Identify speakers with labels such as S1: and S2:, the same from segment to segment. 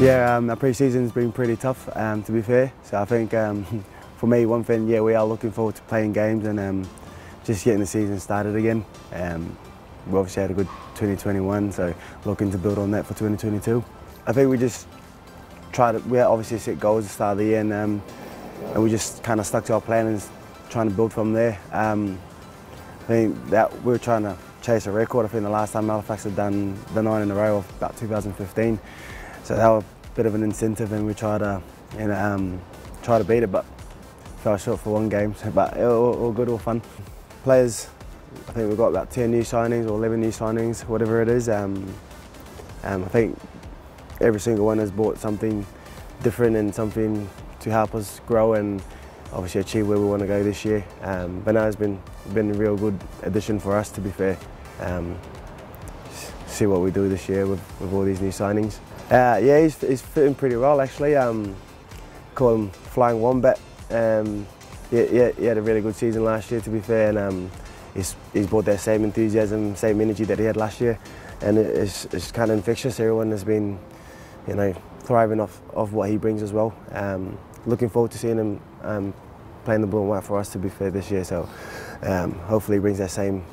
S1: Yeah, um, our pre-season's been pretty tough, um, to be fair. So I think um, for me, one thing, yeah, we are looking forward to playing games and um, just getting the season started again. Um, we obviously had a good 2021, so looking to build on that for 2022. I think we just tried to, we obviously set goals at the start of the year and, um, and we just kind of stuck to our plan and trying to build from there. Um, I think that we were trying to chase a record. I think the last time Halifax had done the nine in a row of about 2015. So that was a bit of an incentive and we tried to know, um, try to beat it, but fell short for one game. But all, all good, all fun. Players, I think we've got about 10 new signings or 11 new signings, whatever it is. Um, um, I think every single one has brought something different and something to help us grow and obviously achieve where we want to go this year. Um, but now it's been been a real good addition for us, to be fair. Um, see what we do this year with, with all these new signings. Uh, yeah, he's, he's fitting pretty well actually. Um, call him Flying Wombat. Um, yeah, yeah, he had a really good season last year to be fair and um, he's, he's brought that same enthusiasm, same energy that he had last year and it's, it's kind of infectious. Everyone has been, you know, thriving off, off what he brings as well. Um, looking forward to seeing him um, playing the blue and white for us to be fair this year so um, hopefully he brings that same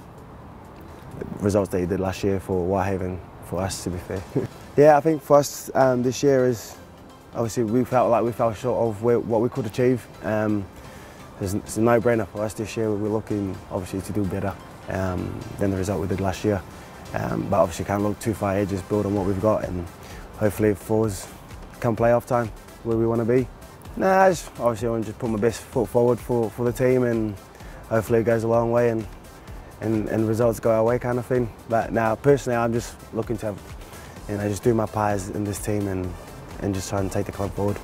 S1: results that he did last year for Whitehaven for us to be fair. yeah, I think for us um, this year is obviously we felt like we fell short of what we could achieve. Um, it's, a no-brainer for us this year. We're looking obviously to do better um, than the result we did last year. Um, but obviously can't look too far ahead, just build on what we've got and hopefully it falls come playoff time where we want to be. Nah, I just, obviously I want to just put my best foot forward for, for the team and hopefully it goes a long way and, and, and results go our way kind of thing. But now personally I'm just looking to have, you know, just do my part in this team and, and just try and take the club forward.